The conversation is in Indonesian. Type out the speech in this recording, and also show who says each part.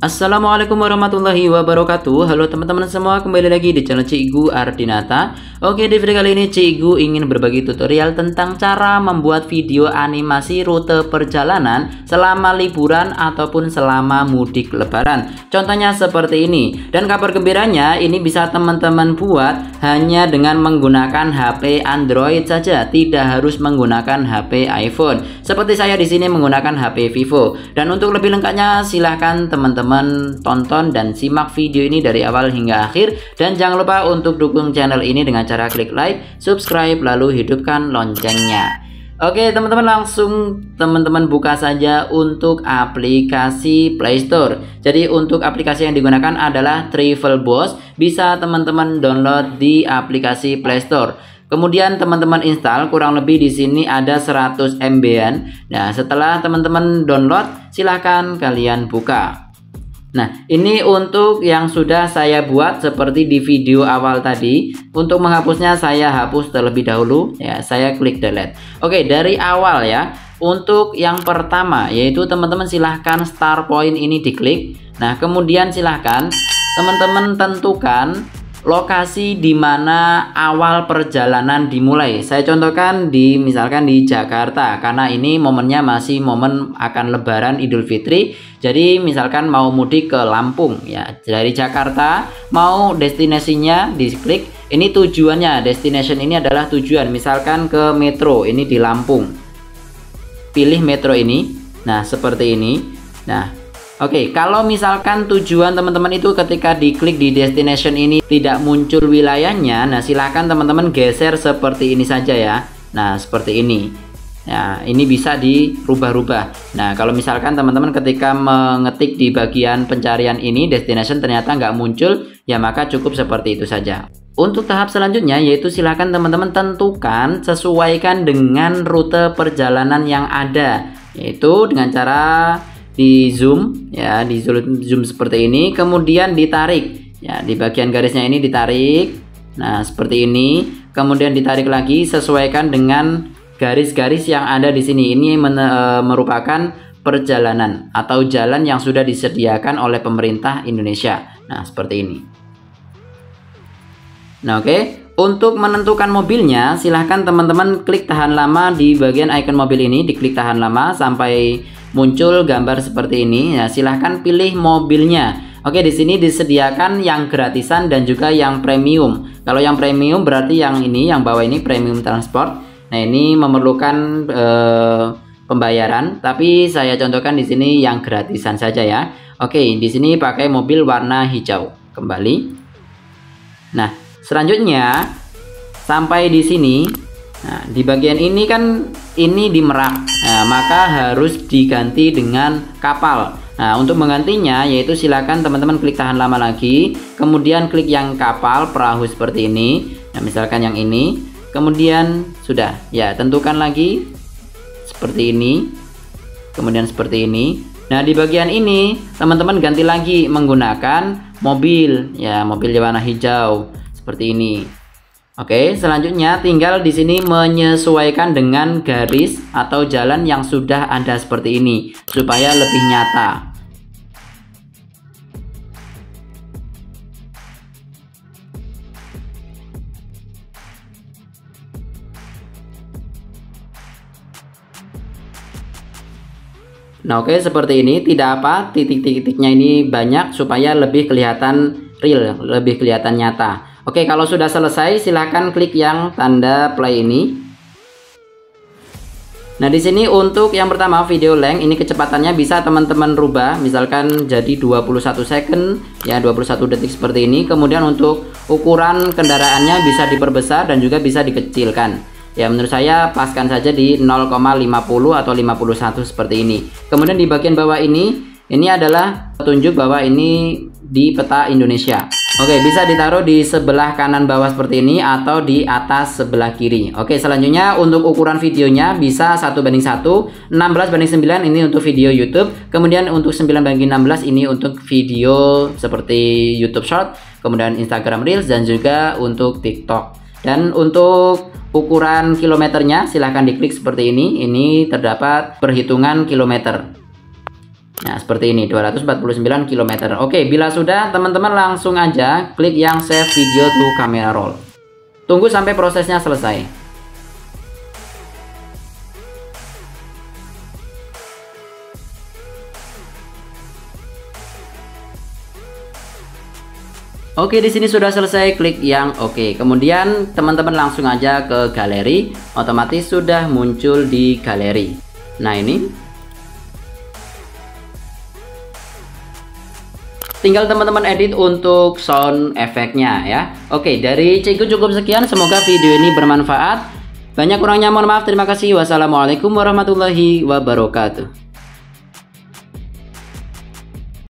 Speaker 1: Assalamualaikum warahmatullahi wabarakatuh. Halo teman-teman semua kembali lagi di channel Cikgu Ardinata. Oke di video kali ini Cikgu ingin berbagi tutorial tentang cara membuat video animasi rute perjalanan selama liburan ataupun selama mudik lebaran. Contohnya seperti ini. Dan kabar gembiranya ini bisa teman-teman buat hanya dengan menggunakan HP Android saja. Tidak harus menggunakan HP iPhone. Seperti saya di sini menggunakan HP Vivo. Dan untuk lebih lengkapnya silahkan teman-teman teman-teman tonton dan simak video ini dari awal hingga akhir dan jangan lupa untuk dukung channel ini dengan cara klik like, subscribe lalu hidupkan loncengnya. Oke teman-teman langsung teman-teman buka saja untuk aplikasi Play Store. Jadi untuk aplikasi yang digunakan adalah Travel Boss. Bisa teman-teman download di aplikasi Play Store. Kemudian teman-teman install kurang lebih di sini ada 100 MB-an. Nah, setelah teman-teman download silahkan kalian buka. Nah, ini untuk yang sudah saya buat seperti di video awal tadi. Untuk menghapusnya saya hapus terlebih dahulu ya, saya klik delete. Oke, dari awal ya. Untuk yang pertama yaitu teman-teman silahkan start point ini diklik. Nah, kemudian silahkan teman-teman tentukan lokasi di mana awal perjalanan dimulai. Saya contohkan di misalkan di Jakarta karena ini momennya masih momen akan lebaran Idul Fitri. Jadi misalkan mau mudik ke Lampung ya. Dari Jakarta mau destinasinya diklik. Ini tujuannya, destination ini adalah tujuan. Misalkan ke metro, ini di Lampung. Pilih metro ini. Nah, seperti ini. Nah, Oke, kalau misalkan tujuan teman-teman itu ketika diklik di destination ini tidak muncul wilayahnya, nah silahkan teman-teman geser seperti ini saja ya. Nah, seperti ini. Ya, ini bisa dirubah-rubah. Nah, kalau misalkan teman-teman ketika mengetik di bagian pencarian ini destination ternyata nggak muncul, ya maka cukup seperti itu saja. Untuk tahap selanjutnya yaitu silahkan teman-teman tentukan sesuaikan dengan rute perjalanan yang ada, yaitu dengan cara di zoom ya di zoom, seperti ini. Kemudian ditarik ya di bagian garisnya ini ditarik. Nah seperti ini. Kemudian ditarik lagi sesuaikan dengan garis-garis yang ada di sini. Ini e, merupakan perjalanan atau jalan yang sudah disediakan oleh pemerintah Indonesia. Nah seperti ini. Nah oke. Okay. Untuk menentukan mobilnya, silahkan teman-teman klik tahan lama di bagian icon mobil ini, diklik tahan lama sampai muncul gambar seperti ini. Ya silahkan pilih mobilnya. Oke di sini disediakan yang gratisan dan juga yang premium. Kalau yang premium berarti yang ini yang bawah ini premium transport. Nah ini memerlukan eh, pembayaran. Tapi saya contohkan di sini yang gratisan saja ya. Oke di sini pakai mobil warna hijau. Kembali. Nah selanjutnya sampai di sini Nah, di bagian ini kan ini di Merak. Nah, maka harus diganti dengan kapal. Nah, untuk menggantinya yaitu silakan teman-teman klik tahan lama lagi, kemudian klik yang kapal perahu seperti ini. Nah, misalkan yang ini, kemudian sudah. Ya, tentukan lagi seperti ini. Kemudian seperti ini. Nah, di bagian ini teman-teman ganti lagi menggunakan mobil, ya, mobil warna hijau seperti ini. Oke, selanjutnya tinggal di sini menyesuaikan dengan garis atau jalan yang sudah ada seperti ini supaya lebih nyata. Nah, oke seperti ini, tidak apa, titik-titiknya ini banyak supaya lebih kelihatan real, lebih kelihatan nyata. Oke, kalau sudah selesai silahkan klik yang tanda play ini. Nah, di sini untuk yang pertama video length ini kecepatannya bisa teman-teman rubah misalkan jadi 21 second ya 21 detik seperti ini. Kemudian untuk ukuran kendaraannya bisa diperbesar dan juga bisa dikecilkan. Ya, menurut saya paskan saja di 0,50 atau 51 seperti ini. Kemudian di bagian bawah ini ini adalah petunjuk bahwa ini di peta Indonesia. Oke, bisa ditaruh di sebelah kanan bawah seperti ini atau di atas sebelah kiri. Oke, selanjutnya untuk ukuran videonya bisa 1 banding 1, 16 banding 9 ini untuk video YouTube, kemudian untuk 9 banding 16 ini untuk video seperti YouTube Short, kemudian Instagram Reels dan juga untuk TikTok. Dan untuk ukuran kilometernya silahkan diklik seperti ini. Ini terdapat perhitungan kilometer. Nah, seperti ini 249 km. Oke, bila sudah, teman-teman langsung aja klik yang save video to camera roll. Tunggu sampai prosesnya selesai. Oke, di sini sudah selesai, klik yang oke. Kemudian teman-teman langsung aja ke galeri, otomatis sudah muncul di galeri. Nah, ini tinggal teman-teman edit untuk sound efeknya ya. Oke, dari Cikgu cukup sekian, semoga video ini bermanfaat. Banyak kurangnya mohon maaf, terima kasih. Wassalamualaikum warahmatullahi wabarakatuh.